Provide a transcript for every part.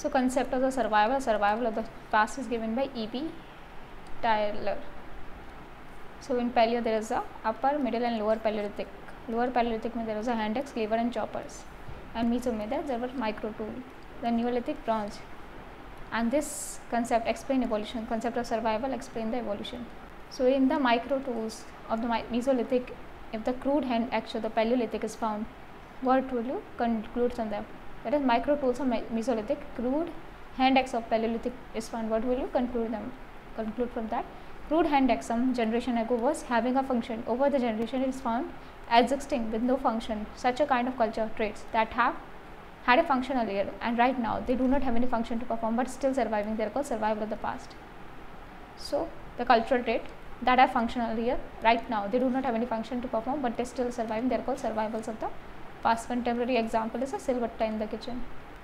So concept of the survival, survival of the past is given by E.B. Tylor. So in Paleo there is a upper, middle and lower Paleolithic. Lower Paleolithic में there was a hand axe, cleaver and choppers. And Meso में there, there were micro tool. The Neolithic bronze. And this concept explain evolution. Concept of survival explain the evolution. So in the micro tools of the Mesolithic, if the crude hand axe of the Paleolithic is found, what will you conclude from them? That is micro tools of Mesolithic, crude hand axe of Paleolithic is found. What will you conclude them? Conclude from that? Crude hand axe some generation ago was having a function. Over the generation it is found existing with no function. Such a kind of culture traits that have had a function earlier and right now they do not have any function to perform but still surviving. They are called survival of the past. So the cultural trait that have function earlier right now they do not have any function to perform but they still surviving. They are called survivals of the past contemporary example is a silverta in the kitchen.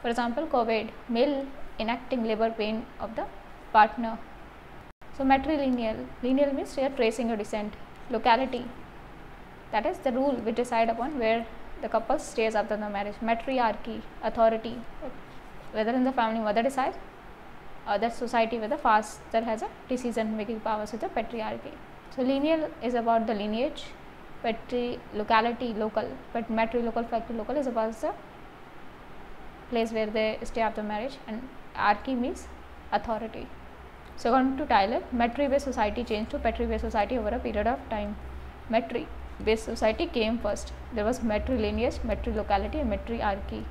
For example, couvade, male enacting labor pain of the partner. So matrilineal, lineal means you are tracing your descent. Locality, that is the rule we decide upon where the couple stays after the marriage. Matriarchy, authority, whether in the family mother decides or that society where the father has a decision making power, so the patriarchy. So lineal is about the lineage, petri locality local but matri local factory local is about the place where they stay after marriage and archy means authority. So according to tylor matri based society changed to petri based society over a period of time. Matri based society came first. There was matri lineage matri locality and matriarchy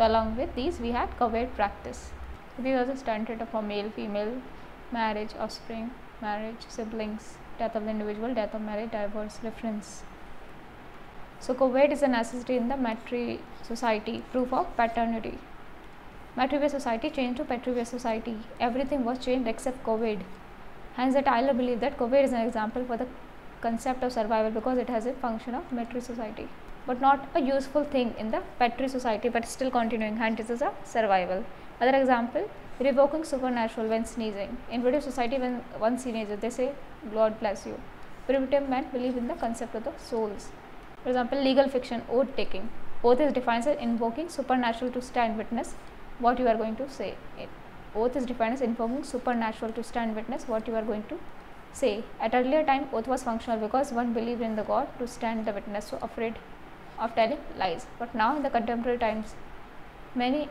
so along with these we had couvade practice. These are the standard of for male female marriage offspring marriage siblings death of the individual, death of marriage, divorce, reference. So, couvade is a necessity in the matri society, proof of paternity. Matri society changed to petri society. Everything was changed except couvade. Hence, the Tylor believed that couvade is an example for the concept of survival because it has a function of matri society, but not a useful thing in the petri society, but still continuing. Hence, this is a survival. Other example, revoking supernatural when sneezing. In British society, when one sneezes, they say, God bless you. Primitive men believe in the concept of the souls. For example, legal fiction, oath taking. Oath is defined as invoking supernatural to stand witness what you are going to say. Oath is defined as invoking supernatural to stand witness what you are going to say. At earlier time, oath was functional because one believed in the God to stand the witness, so afraid of telling lies. But now in the contemporary times, many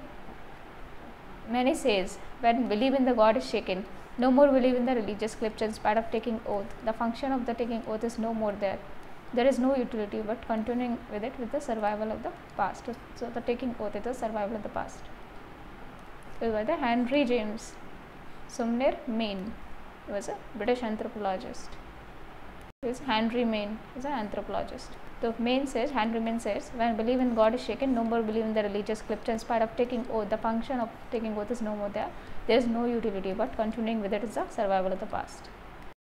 Many says, when belief in the God is shaken, no more believe in the religious scripture in spite of taking oath. The function of the taking oath is no more there. There is no utility but continuing with it with the survival of the past. So the taking oath is the survival of the past. So by the Henry James Sumner Maine. He was a British anthropologist. This Henry Maine is an anthropologist. The Maine says, Henry Maine says, when belief in God is shaken, no more believe in the religious scripture. In spite of taking oath, the function of taking oath is no more there. There is no utility, but continuing with it is the survival of the past.